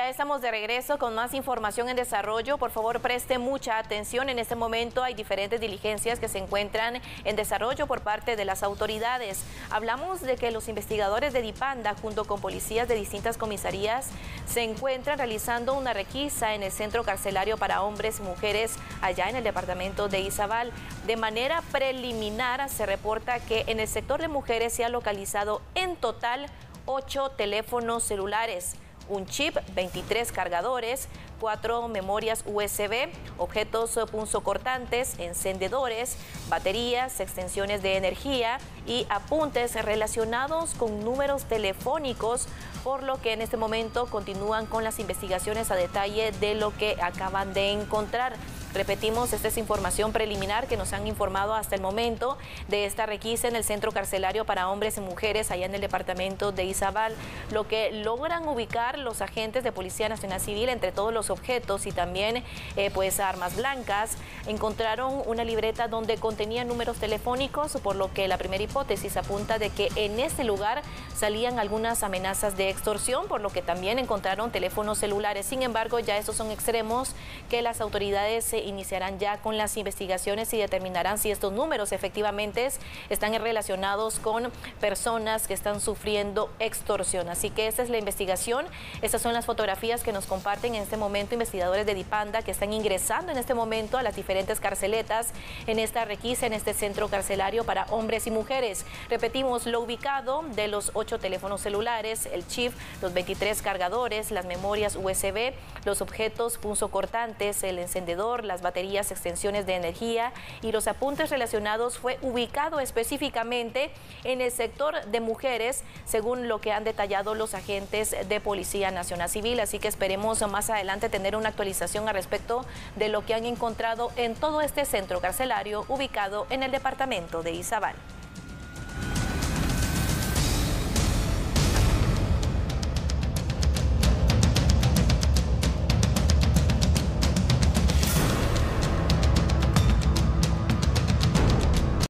Ya estamos de regreso con más información en desarrollo. Por favor, preste mucha atención. En este momento hay diferentes diligencias que se encuentran en desarrollo por parte de las autoridades. Hablamos de que los investigadores de Dipanda, junto con policías de distintas comisarías, se encuentran realizando una requisa en el centro carcelario para hombres y mujeres allá en el departamento de Izabal. De manera preliminar, se reporta que en el sector de mujeres se ha localizado en total ocho teléfonos celulares un chip, 23 cargadores, cuatro memorias USB, objetos punzocortantes, encendedores, baterías, extensiones de energía y apuntes relacionados con números telefónicos, por lo que en este momento continúan con las investigaciones a detalle de lo que acaban de encontrar. Repetimos, esta es información preliminar que nos han informado hasta el momento de esta requisa en el centro carcelario para hombres y mujeres allá en el departamento de Izabal, lo que logran ubicar los agentes de Policía Nacional Civil entre todos los objetos y también eh, pues armas blancas. Encontraron una libreta donde contenía números telefónicos, por lo que la primera hipótesis apunta de que en este lugar salían algunas amenazas de extorsión, por lo que también encontraron teléfonos celulares. Sin embargo, ya esos son extremos que las autoridades se iniciarán ya con las investigaciones y determinarán si estos números efectivamente están relacionados con personas que están sufriendo extorsión. Así que esta es la investigación. Estas son las fotografías que nos comparten en este investigadores de Dipanda que están ingresando en este momento a las diferentes carceletas en esta requisa, en este centro carcelario para hombres y mujeres. Repetimos lo ubicado de los ocho teléfonos celulares, el chip, los 23 cargadores, las memorias USB, los objetos punzocortantes, el encendedor, las baterías, extensiones de energía y los apuntes relacionados fue ubicado específicamente en el sector de mujeres, según lo que han detallado los agentes de Policía Nacional Civil. Así que esperemos más adelante tener una actualización al respecto de lo que han encontrado en todo este centro carcelario ubicado en el departamento de Izabal.